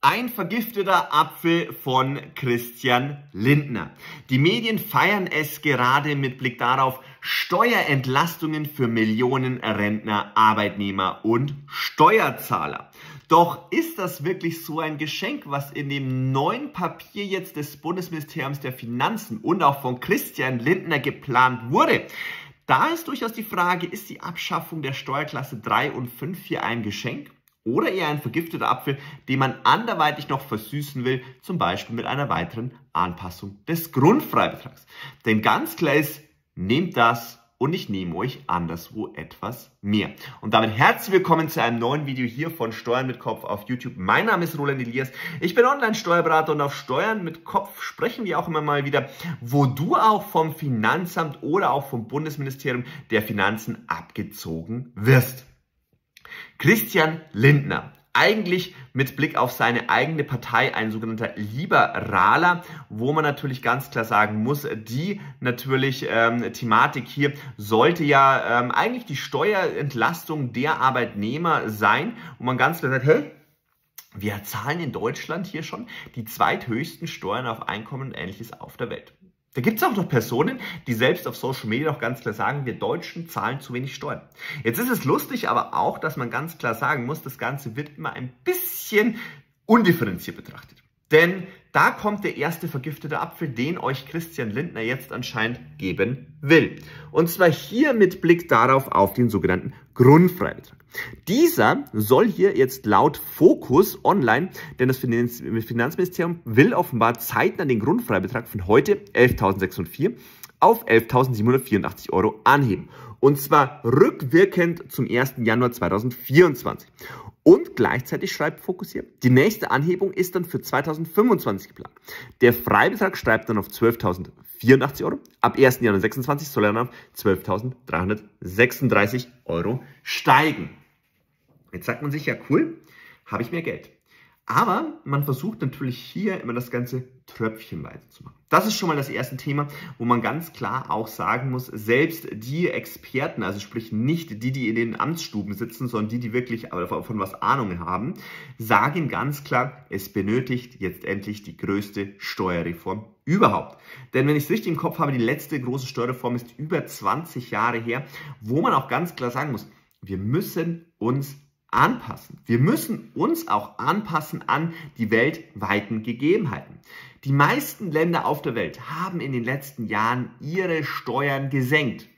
Ein vergifteter Apfel von Christian Lindner. Die Medien feiern es gerade mit Blick darauf, Steuerentlastungen für Millionen Rentner, Arbeitnehmer und Steuerzahler. Doch ist das wirklich so ein Geschenk, was in dem neuen Papier jetzt des Bundesministeriums der Finanzen und auch von Christian Lindner geplant wurde? Da ist durchaus die Frage, ist die Abschaffung der Steuerklasse 3 und 5 hier ein Geschenk oder eher ein vergifteter Apfel, den man anderweitig noch versüßen will, zum Beispiel mit einer weiteren Anpassung des Grundfreibetrags. Denn ganz klar ist, nehmt das und ich nehme euch anderswo etwas mehr. Und damit herzlich willkommen zu einem neuen Video hier von Steuern mit Kopf auf YouTube. Mein Name ist Roland Elias. Ich bin Online-Steuerberater und auf Steuern mit Kopf sprechen wir auch immer mal wieder, wo du auch vom Finanzamt oder auch vom Bundesministerium der Finanzen abgezogen wirst. Christian Lindner eigentlich mit Blick auf seine eigene Partei ein sogenannter Liberaler, wo man natürlich ganz klar sagen muss, die natürlich ähm, Thematik hier sollte ja ähm, eigentlich die Steuerentlastung der Arbeitnehmer sein, wo man ganz klar sagt, hey, wir zahlen in Deutschland hier schon die zweithöchsten Steuern auf Einkommen und ähnliches auf der Welt. Da gibt es auch noch Personen, die selbst auf Social Media noch ganz klar sagen, wir Deutschen zahlen zu wenig Steuern. Jetzt ist es lustig, aber auch, dass man ganz klar sagen muss, das Ganze wird immer ein bisschen undifferenziert betrachtet. Denn da kommt der erste vergiftete Apfel, den euch Christian Lindner jetzt anscheinend geben will. Und zwar hier mit Blick darauf auf den sogenannten Grundfreibetrag. Dieser soll hier jetzt laut Fokus online, denn das Finanzministerium will offenbar zeitnah den Grundfreibetrag von heute 11.604 auf 11.784 Euro anheben. Und zwar rückwirkend zum 1. Januar 2024. Und gleichzeitig schreibt Fokus hier, die nächste Anhebung ist dann für 2025 geplant. Der Freibetrag schreibt dann auf 12.084 Euro. Ab 1. Januar 2026 soll er dann auf 12.336 Euro steigen. Jetzt sagt man sich, ja cool, habe ich mehr Geld. Aber man versucht natürlich hier immer das Ganze tröpfchenweise zu machen. Das ist schon mal das erste Thema, wo man ganz klar auch sagen muss, selbst die Experten, also sprich nicht die, die in den Amtsstuben sitzen, sondern die, die wirklich von was Ahnung haben, sagen ganz klar, es benötigt jetzt endlich die größte Steuerreform überhaupt. Denn wenn ich es richtig im Kopf habe, die letzte große Steuerreform ist über 20 Jahre her, wo man auch ganz klar sagen muss, wir müssen uns anpassen. Wir müssen uns auch anpassen an die weltweiten Gegebenheiten. Die meisten Länder auf der Welt haben in den letzten Jahren ihre Steuern gesenkt.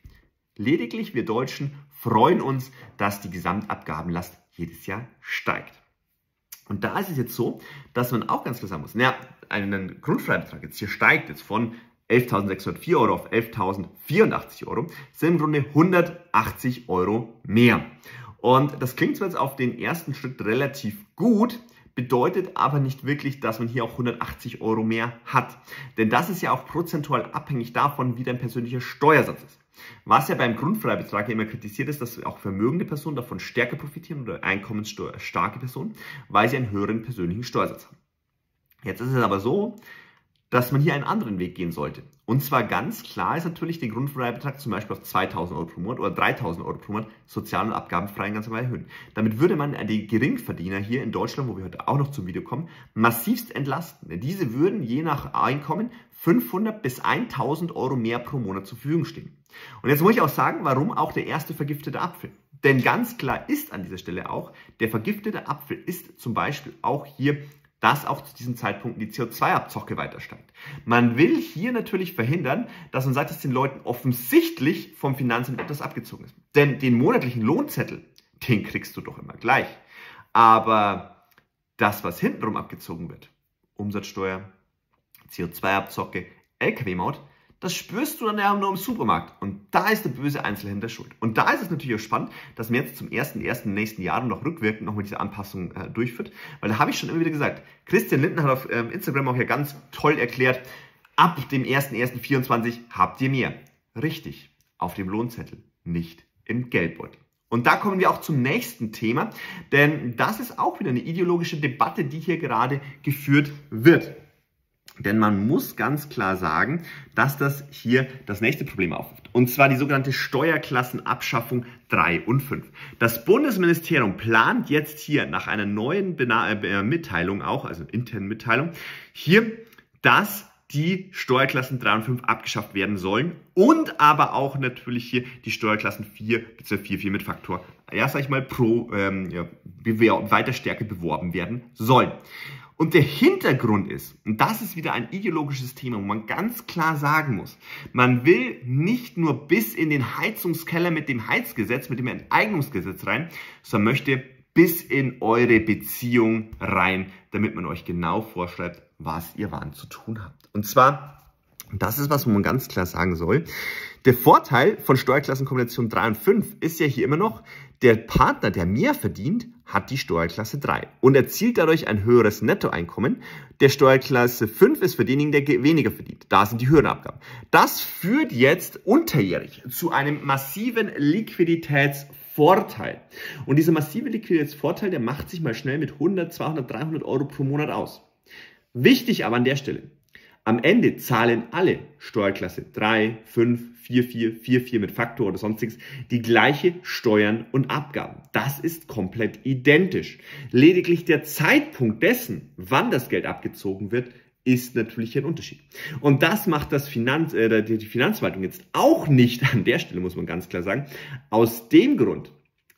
Lediglich wir Deutschen freuen uns, dass die Gesamtabgabenlast jedes Jahr steigt. Und da ist es jetzt so, dass man auch ganz klar sagen muss, naja, einen Grundfreibetrag jetzt hier steigt jetzt von 11.604 Euro auf 11.084 Euro, sind im Grunde 180 Euro mehr. Und das klingt zwar jetzt auf den ersten Schritt relativ gut, bedeutet aber nicht wirklich, dass man hier auch 180 Euro mehr hat. Denn das ist ja auch prozentual abhängig davon, wie dein persönlicher Steuersatz ist. Was ja beim Grundfreibetrag immer kritisiert ist, dass auch vermögende Personen davon stärker profitieren oder einkommensstarke Personen, weil sie einen höheren persönlichen Steuersatz haben. Jetzt ist es aber so, dass man hier einen anderen Weg gehen sollte. Und zwar ganz klar ist natürlich den Grundfreibetrag zum Beispiel auf 2000 Euro pro Monat oder 3000 Euro pro Monat sozial- und abgabenfrei ganz normal erhöhen. Damit würde man die Geringverdiener hier in Deutschland, wo wir heute auch noch zum Video kommen, massivst entlasten. Diese würden je nach Einkommen 500 bis 1000 Euro mehr pro Monat zur Verfügung stehen. Und jetzt muss ich auch sagen, warum auch der erste vergiftete Apfel. Denn ganz klar ist an dieser Stelle auch, der vergiftete Apfel ist zum Beispiel auch hier dass auch zu diesem Zeitpunkt die CO2-Abzocke weiter steigt. Man will hier natürlich verhindern, dass man sagt, dass den Leuten offensichtlich vom Finanzamt etwas abgezogen ist. Denn den monatlichen Lohnzettel, den kriegst du doch immer gleich. Aber das, was hintenrum abgezogen wird, Umsatzsteuer, CO2-Abzocke, LKW-Maut, das spürst du dann ja nur im Supermarkt. Und da ist der böse Einzelhändler schuld. Und da ist es natürlich auch spannend, dass man jetzt zum ersten, ersten nächsten Jahren noch rückwirkend nochmal diese Anpassung äh, durchführt. Weil da habe ich schon immer wieder gesagt, Christian Linden hat auf ähm, Instagram auch ja ganz toll erklärt, ab dem 1.1.24 habt ihr mehr. Richtig, auf dem Lohnzettel, nicht im Geldbeutel. Und da kommen wir auch zum nächsten Thema, denn das ist auch wieder eine ideologische Debatte, die hier gerade geführt wird. Denn man muss ganz klar sagen, dass das hier das nächste Problem aufwirft. Und zwar die sogenannte Steuerklassenabschaffung 3 und 5. Das Bundesministerium plant jetzt hier nach einer neuen Bena äh, Mitteilung auch, also internen Mitteilung, hier, dass die Steuerklassen 3 und 5 abgeschafft werden sollen und aber auch natürlich hier die Steuerklassen 4 bzw. 4, 4 mit Faktor, ja, sag ich mal, pro ähm, ja, weiter Stärke beworben werden sollen. Und der Hintergrund ist, und das ist wieder ein ideologisches Thema, wo man ganz klar sagen muss, man will nicht nur bis in den Heizungskeller mit dem Heizgesetz, mit dem Enteignungsgesetz rein, sondern möchte bis in eure Beziehung rein, damit man euch genau vorschreibt, was ihr wann zu tun habt. Und zwar das ist was, wo man ganz klar sagen soll. Der Vorteil von Steuerklassenkombination 3 und 5 ist ja hier immer noch, der Partner, der mehr verdient, hat die Steuerklasse 3 und erzielt dadurch ein höheres Nettoeinkommen. Der Steuerklasse 5 ist für denjenigen, der weniger verdient. Da sind die höheren Abgaben. Das führt jetzt unterjährig zu einem massiven Liquiditätsvorteil. Und dieser massive Liquiditätsvorteil, der macht sich mal schnell mit 100, 200, 300 Euro pro Monat aus. Wichtig aber an der Stelle, am Ende zahlen alle Steuerklasse 3, 5, 4, 4, 4, 4 mit Faktor oder sonstiges die gleiche Steuern und Abgaben. Das ist komplett identisch. Lediglich der Zeitpunkt dessen, wann das Geld abgezogen wird, ist natürlich ein Unterschied. Und das macht das Finanz, äh, die Finanzverwaltung jetzt auch nicht an der Stelle, muss man ganz klar sagen, aus dem Grund,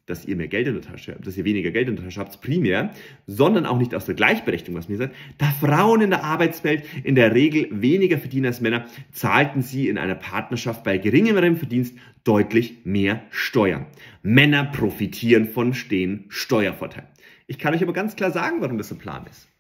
dass ihr mehr Geld in der Tasche habt, dass ihr weniger Geld in der Tasche habt, primär, sondern auch nicht aus der Gleichberechtigung, was mir sagt, da Frauen in der Arbeitswelt in der Regel weniger verdienen als Männer, zahlten sie in einer Partnerschaft bei geringerem Verdienst deutlich mehr Steuern. Männer profitieren von den Steuervorteilen. Ich kann euch aber ganz klar sagen, warum das ein Plan ist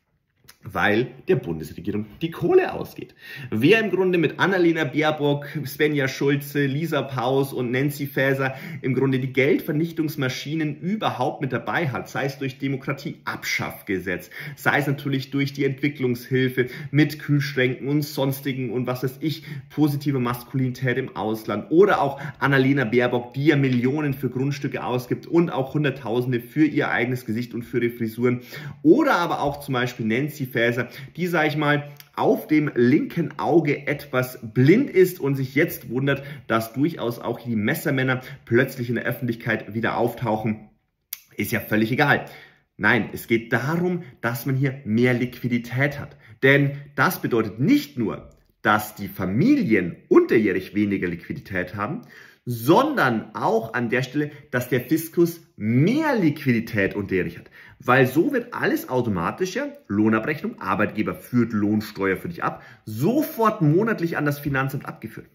weil der Bundesregierung die Kohle ausgeht. Wer im Grunde mit Annalena Baerbock, Svenja Schulze, Lisa Paus und Nancy Faeser im Grunde die Geldvernichtungsmaschinen überhaupt mit dabei hat, sei es durch Demokratieabschaffgesetz, sei es natürlich durch die Entwicklungshilfe mit Kühlschränken und sonstigen und was weiß ich, positive Maskulinität im Ausland oder auch Annalena Baerbock, die ja Millionen für Grundstücke ausgibt und auch Hunderttausende für ihr eigenes Gesicht und für ihre Frisuren oder aber auch zum Beispiel Nancy Faeser, die, sage ich mal, auf dem linken Auge etwas blind ist und sich jetzt wundert, dass durchaus auch die Messermänner plötzlich in der Öffentlichkeit wieder auftauchen, ist ja völlig egal. Nein, es geht darum, dass man hier mehr Liquidität hat. Denn das bedeutet nicht nur, dass die Familien unterjährig weniger Liquidität haben, sondern auch an der Stelle, dass der Fiskus mehr Liquidität unterjährig hat. Weil so wird alles automatischer, Lohnabrechnung, Arbeitgeber führt Lohnsteuer für dich ab, sofort monatlich an das Finanzamt abgeführt.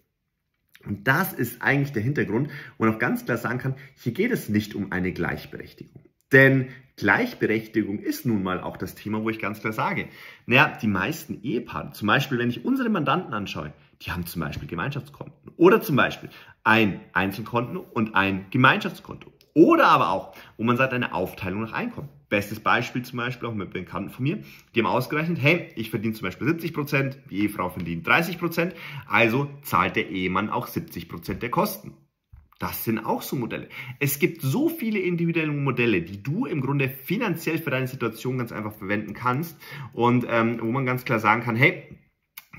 Und das ist eigentlich der Hintergrund, wo man auch ganz klar sagen kann, hier geht es nicht um eine Gleichberechtigung. Denn Gleichberechtigung ist nun mal auch das Thema, wo ich ganz klar sage, naja, die meisten Ehepaare, zum Beispiel, wenn ich unsere Mandanten anschaue, die haben zum Beispiel Gemeinschaftskonten oder zum Beispiel ein Einzelkonto und ein Gemeinschaftskonto. Oder aber auch, wo man sagt, eine Aufteilung nach Einkommen. Bestes Beispiel zum Beispiel auch mit Bekannten von mir, die haben ausgerechnet, hey, ich verdiene zum Beispiel 70 Prozent, die Ehefrau verdient 30 Prozent, also zahlt der Ehemann auch 70 Prozent der Kosten. Das sind auch so Modelle. Es gibt so viele individuelle Modelle, die du im Grunde finanziell für deine Situation ganz einfach verwenden kannst und ähm, wo man ganz klar sagen kann, hey,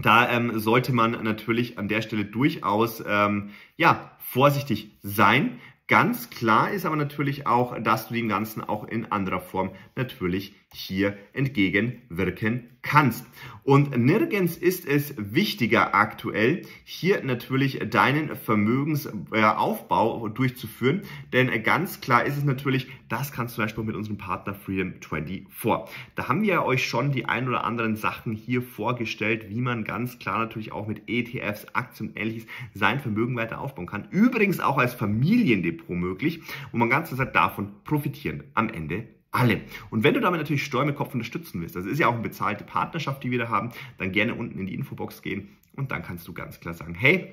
da ähm, sollte man natürlich an der Stelle durchaus ähm, ja, vorsichtig sein. Ganz klar ist aber natürlich auch, dass du dem Ganzen auch in anderer Form natürlich hier entgegenwirken kannst. Und nirgends ist es wichtiger aktuell, hier natürlich deinen Vermögensaufbau durchzuführen, denn ganz klar ist es natürlich, das kannst du zum Beispiel mit unserem Partner Freedom24. Da haben wir euch schon die ein oder anderen Sachen hier vorgestellt, wie man ganz klar natürlich auch mit ETFs, Aktien und ähnliches sein Vermögen weiter aufbauen kann. Übrigens auch als Familiendepot möglich, wo man ganz klar davon profitieren am Ende alle. Und wenn du damit natürlich Steuer mit Kopf unterstützen willst, das ist ja auch eine bezahlte Partnerschaft, die wir da haben, dann gerne unten in die Infobox gehen und dann kannst du ganz klar sagen, hey,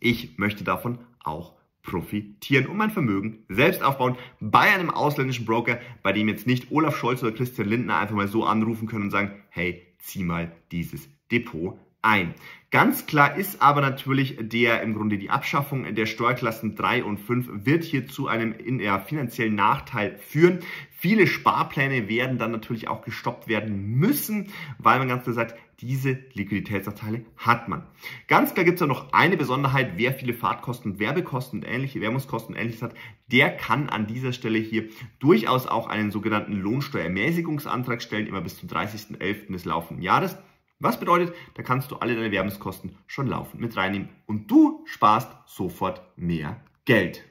ich möchte davon auch profitieren und mein Vermögen selbst aufbauen bei einem ausländischen Broker, bei dem jetzt nicht Olaf Scholz oder Christian Lindner einfach mal so anrufen können und sagen, hey, zieh mal dieses Depot ein. Ganz klar ist aber natürlich der im Grunde die Abschaffung der Steuerklassen 3 und 5 wird hier zu einem in, ja, finanziellen Nachteil führen. Viele Sparpläne werden dann natürlich auch gestoppt werden müssen, weil man ganz klar sagt, diese Liquiditätsnachteile hat man. Ganz klar gibt es ja noch eine Besonderheit, wer viele Fahrtkosten, Werbekosten und ähnliche Werbungskosten und ähnliches hat, der kann an dieser Stelle hier durchaus auch einen sogenannten Lohnsteuermäßigungsantrag stellen, immer bis zum 30.11. des laufenden Jahres. Was bedeutet, da kannst du alle deine Werbungskosten schon laufend mit reinnehmen und du sparst sofort mehr Geld.